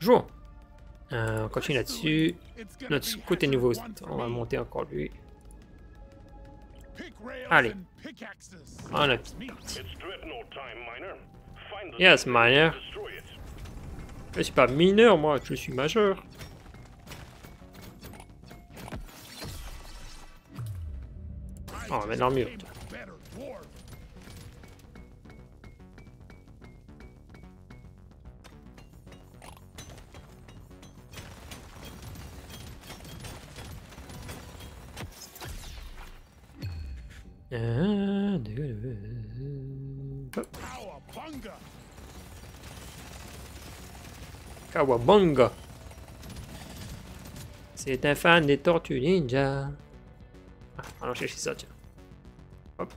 Jouons. Euh, on continue là-dessus. Notre côté nouveau, on va monter encore lui. Allez. On a Yes, miner. Je suis pas mineur, moi, je suis majeur. Oh, mais non, mieux. Kawabonga. C'est un fan des Tortues Ninja. Ah, allons chercher ça, tiens. Hop.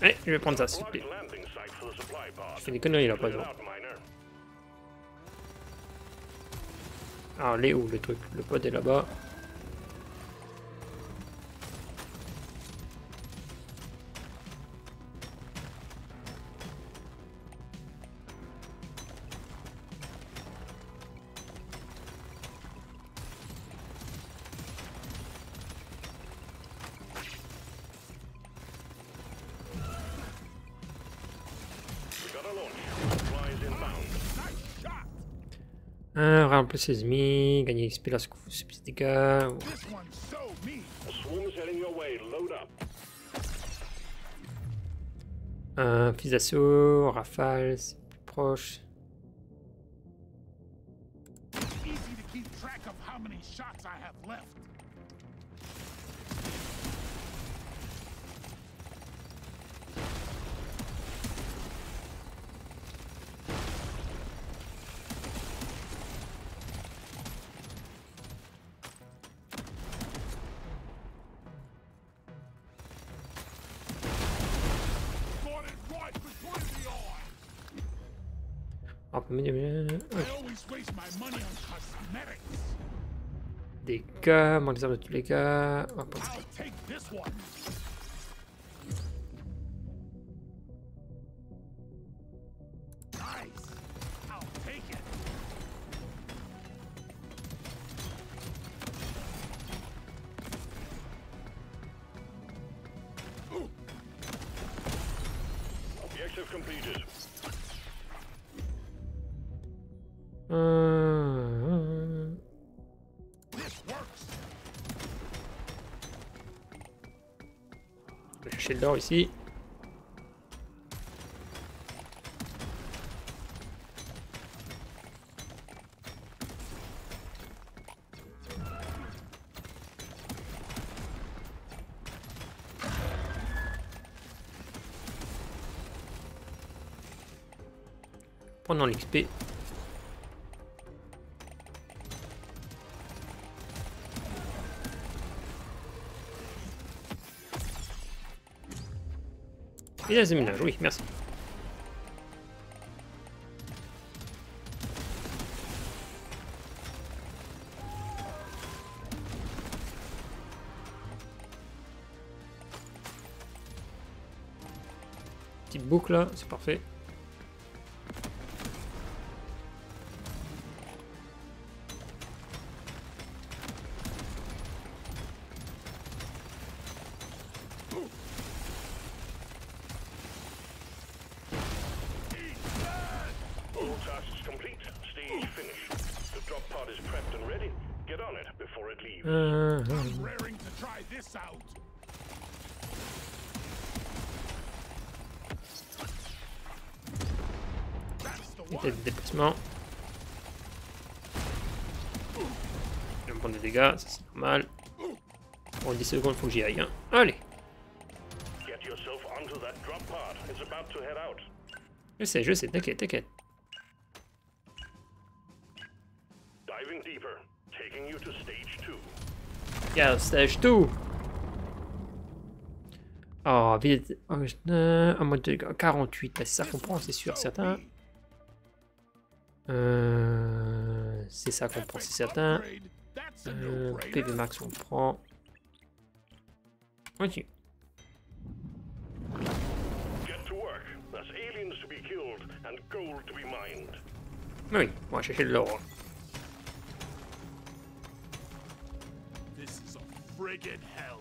Allez, je vais prendre ça, s'il te plaît. Je fais des conneries là, pas de Ah, est où le truc? Le pod est là-bas. Un, remplir ses ennemis, gagner XP lorsque vous subissez des dégâts. Un fils d'assaut, rafale, c'est plus proche. Des cas, moins les armes de tous les cas. On Vais chercher de l'or ici. Prenons l'XP. Et la ménage, oui, merci. Petite boucle là, c'est parfait. Dégâts, ça c'est normal. Bon, 10 secondes, faut que j'y aille. Hein. Allez, je sais, je sais, t'inquiète, t'inquiète. Diving deeper. Taking you to stage two. Regarde, stage tout. Oh, vite. Je- euh, un mode de dégâts, 48, bah, c'est ça qu'on prend, c'est sûr, certain. Euh, c'est ça qu'on prend, c'est certain. Euh. PV max on prend. Mais oui, on va chercher de l'or. This is a friggin' hell.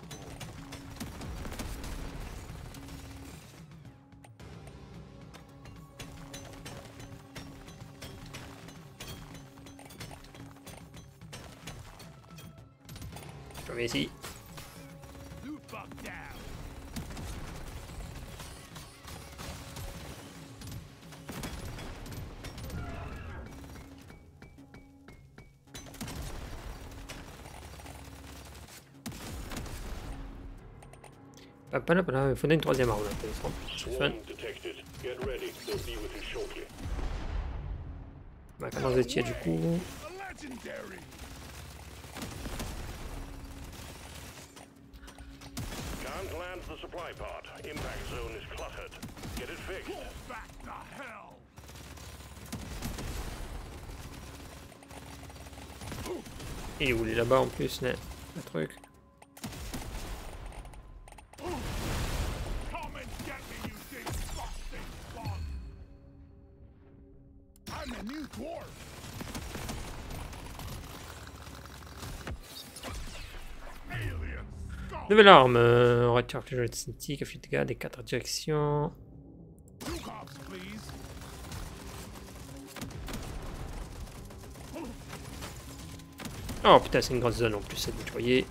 Là, pas là, il faudrait une troisième arme. fun. Bah, comment vous étiez du coup Can't the supply pod. Impact zone is cluttered. Get it fixed. Go back to hell. Il est où Il est là-bas en plus, là, le truc. Nouvelle arme, euh, retire le jeu de cinétique, affiche de dégâts des quatre directions. Oh putain, c'est une grosse zone en plus à nettoyer.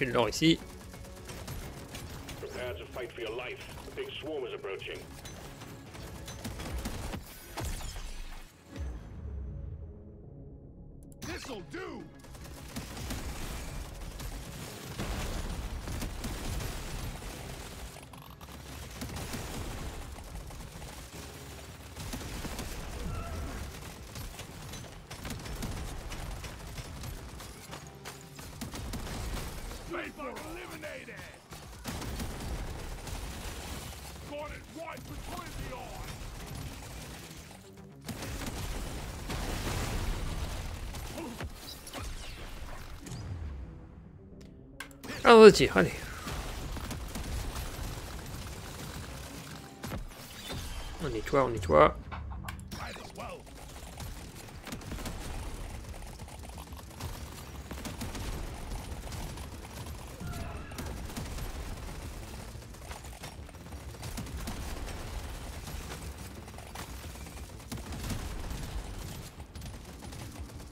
De l'or ici. Eyes. Ah, allez. On nettoie, on nettoie.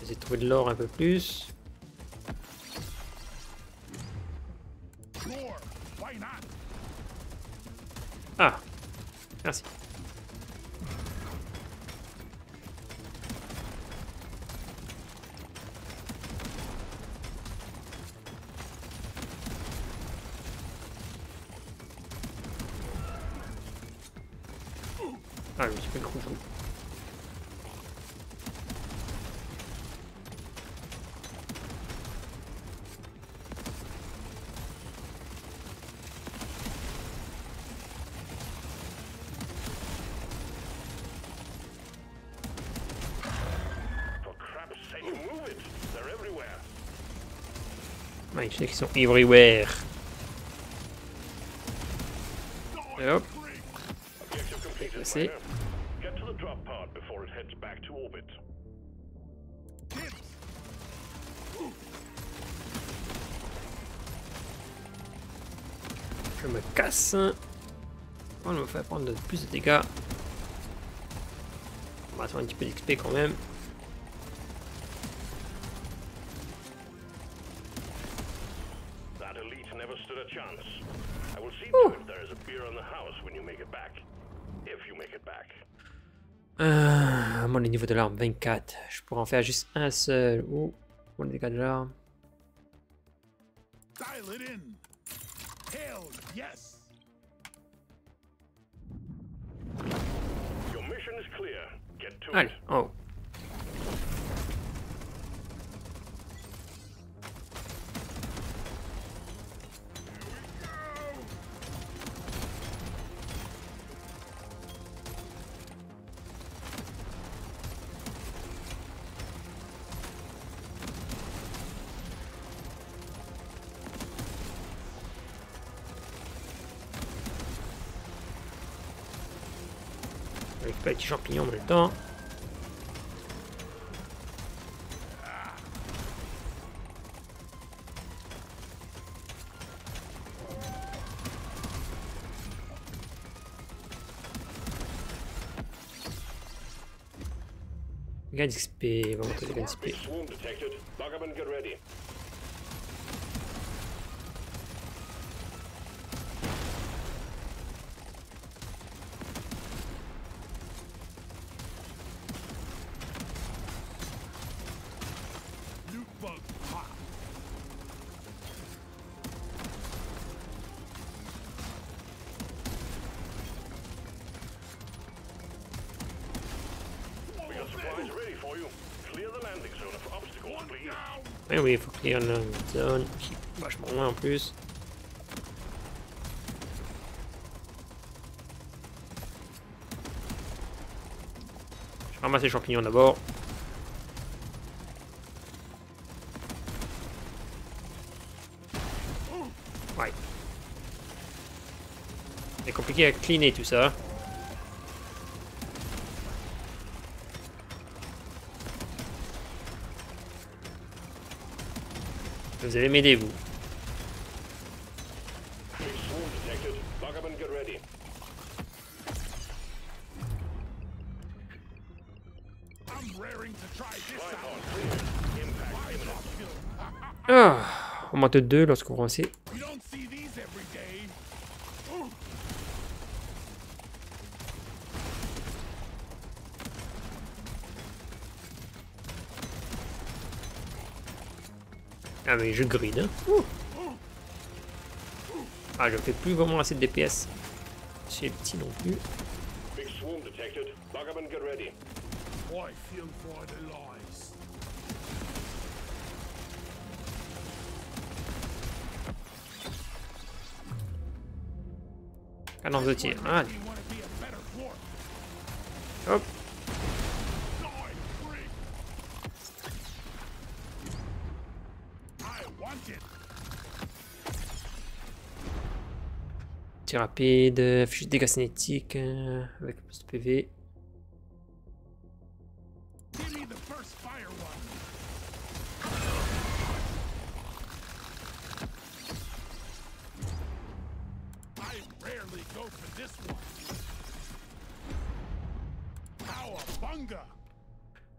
Essayer de trouver de l'or un peu plus. Pod before it heads back to orbit. Kids. Je me casse. On me fait prendre plus de dégâts. On va faire un petit peu d'XP quand même. When you make it back. If you make it back. Euh, mon niveau de l'arme 24. Je pourrais en faire juste un seul. Oh, les dégâts de l'arme. Dial it in. Hell yes! Your mission is clear. Get to Allez, it. en haut. Récupérer les petits champignons en même temps. Gain d'XP, on va monter les gains d'XP. Oui, oui, il faut clear la zone, qui est vachement loin en plus. Je ramasse les champignons d'abord. Ouais. C'est compliqué à cleaner tout ça. Pod clear. Impact imminent. Ah, on monte 2 lorsqu'on rend assez. You don't see these every day. Ah mais je grid. Hein. Ah je fais plus vraiment assez de DPS. Chez petit non plus. Big swarm detected. Lock up Rapide, fiche dégâts cinétiques euh, avec plus de PV. Give me the first fire one. I rarely go for this one. Cowabunga!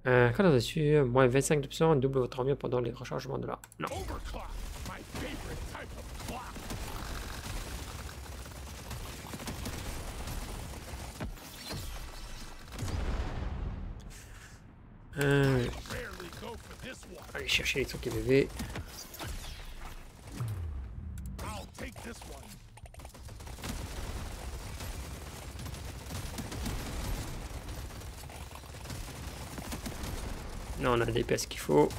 Euh, cadence de tir, moins 25%, double votre armure pendant les rechargements de la. Euh, allez chercher les trucs this one. Là on a le DPS qu'il faut.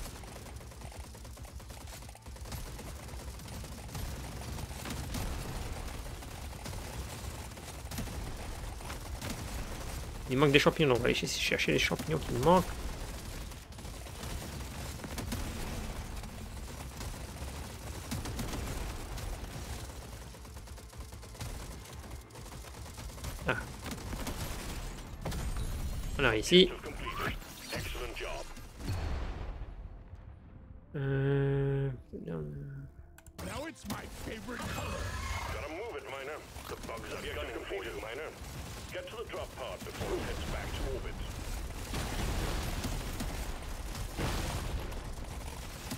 Il manque des champignons, on va aller chercher les champignons qui manquent. Ah. Voilà, ici. Objective completed. Excellent job. Euh... Now it's my favorite color. Gotta move it, Miner. The bugs are gun completed, Miner. Get to the drop pod before it heads back to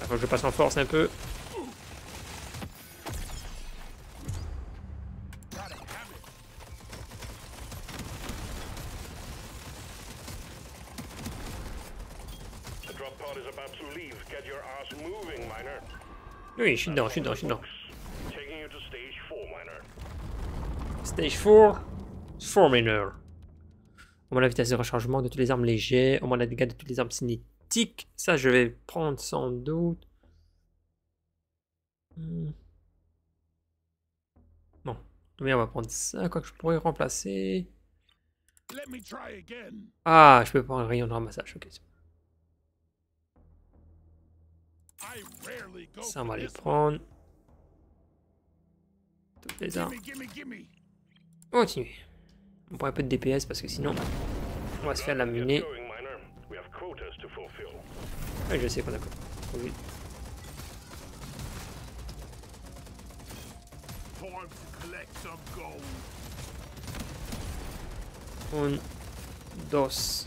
Il faut que je passe en force un peu. Gotta have it. The drop pod is about to leave. Get your ass moving, Miner. Oui, je suis dedans, je suis dedans, je suis dedans. Stage four, Stage 4. Foreigner. Augmente la vitesse de rechargement de toutes les armes légères. Augmente la dégâts de toutes les armes cinétiques. Ça, je vais prendre sans doute. Hmm. Bon. Mais on va prendre ça. Quoi que je pourrais remplacer. Let me try again. Ah, je peux prendre un rayon de ramassage. Ok. Ça, on va les prendre. Toutes les armes. Gimme. Continuer. On prend un peu de DPS parce que sinon, on va se faire laminer. Ouais, je sais qu'on a gold. Un, dos.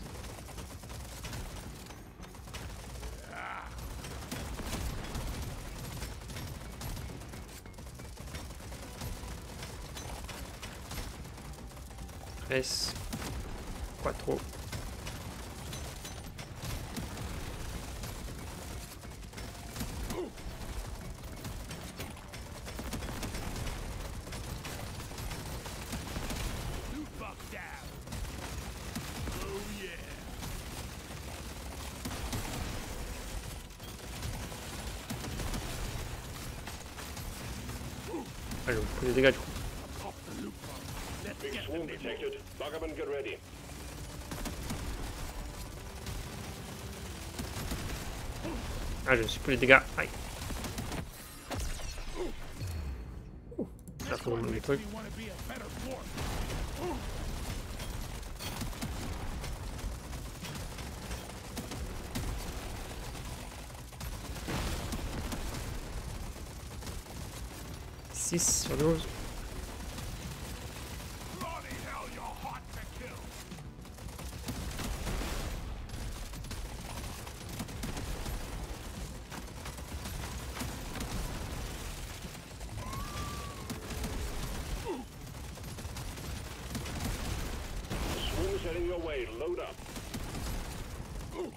Down. Oh yeah. Allez, les dégâts Ah, je suis plus les dégâts. Aïe. Ouh, Ça faut One le makes truc. me wanna be a better dwarf. Six sur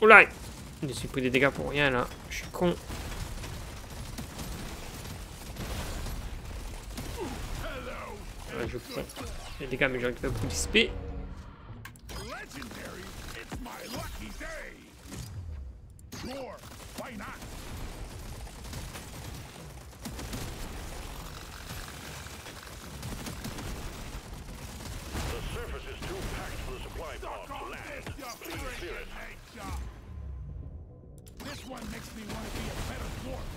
Oula Je me suis pris des dégâts pour rien là. Je suis con. Ouais, je prends les dégâts, mais j'arrive pas beaucoup d'XP. Legendary. It's my lucky day. Sure. Why not? For the supply pod to land. Please clear it. This one makes me want to be a better dwarf.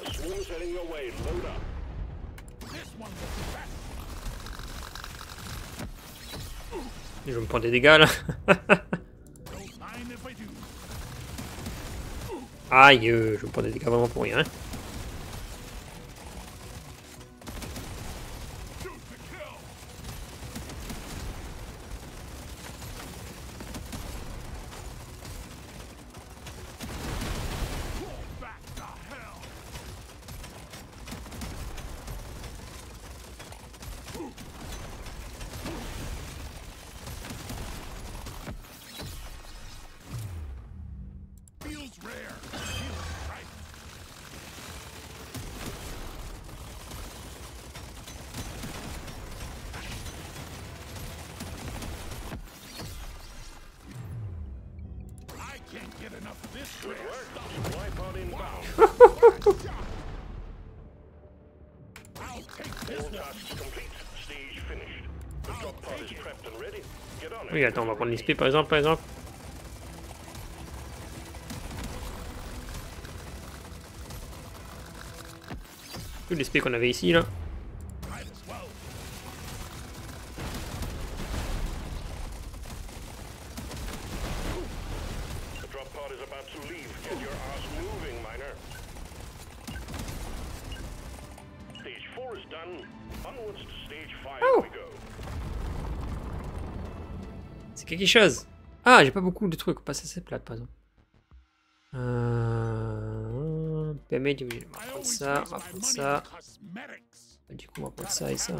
The swarm's heading your way. Load up. This one looks best. Je vais me prendre des dégâts là. Don't mind if I do. Aïe, euh, je vais me prendre des dégâts vraiment pour rien. Oui, attends, on va prendre l'XP par exemple, par exemple. Tout qu'on avait ici là. C'est quelque chose. Ah, j'ai pas beaucoup de trucs. Pas assez plate par exemple. Euh... Permet ça, va ça. Du coup, on va prendre ça et ça. hein.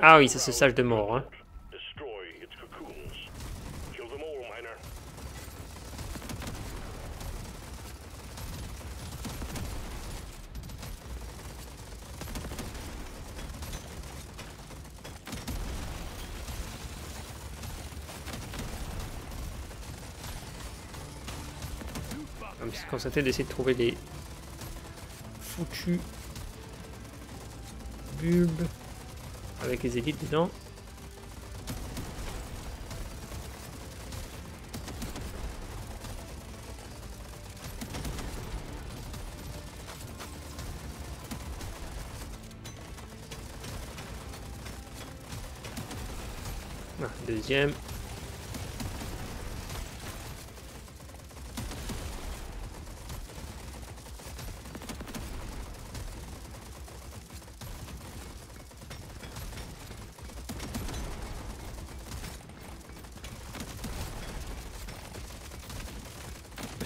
Ah oui, ça round sage de mort. Hein. Se concentrer d'essayer de trouver les foutus bulbes avec les élites dedans. Ah, deuxième.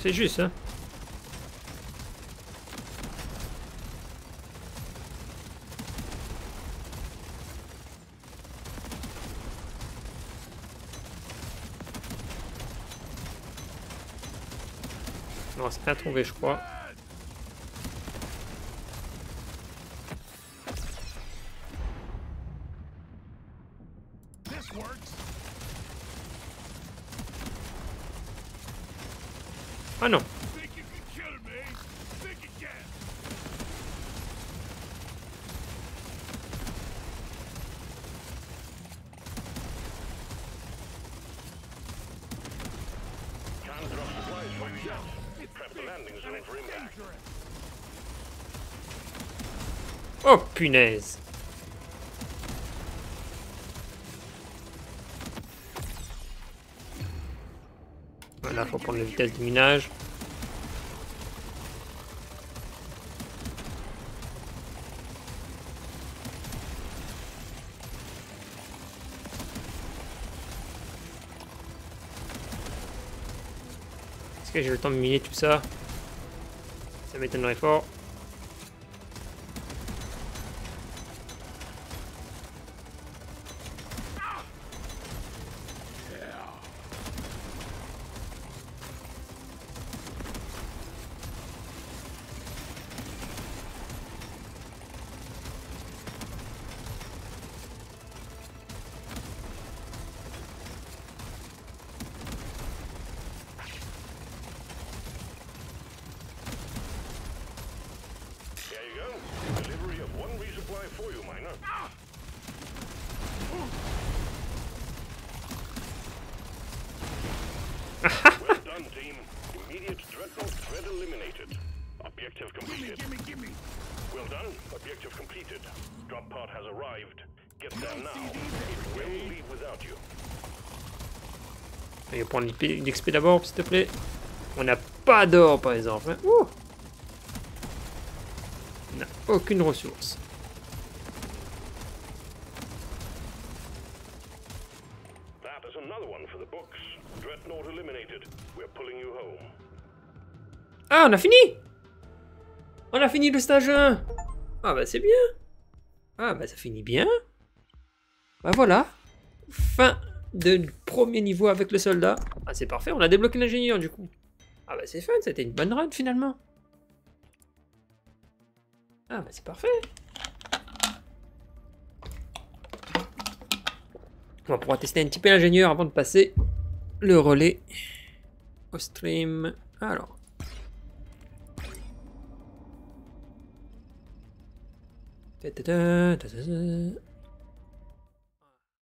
C'est juste, hein. On reste rien trouvé, je crois. Punaise. Voilà, faut prendre la vitesse de minage. Est-ce que j'ai le temps de miner tout ça? Ça m'étonnerait fort. There you go. Delivery of one resupply for you, miner. well done, team. Immediate dreadnought threat eliminated. Objective completed. Gimme, gimme. Well done. Objective completed. Drop pod has arrived. Get there now. It will leave without you. Allez, prendre l'XP d'abord, s'il te plaît. On n'a pas d'or, par exemple. hein. Ouh. On n'a aucune ressource. That is another one for the books. Dreadnought eliminated. We're pulling you home. Ah, on a fini On a fini le stage 1 Ah bah c'est bien Ah bah ça finit bien Bah voilà Fin de premier niveau avec le soldat. Ah c'est parfait, on a débloqué l'ingénieur du coup. Ah bah c'est fun, c'était une bonne run finalement. Ah bah c'est parfait On va pouvoir tester un petit peu l'ingénieur avant de passer le relais au stream. Alors. Da, da, da, da da.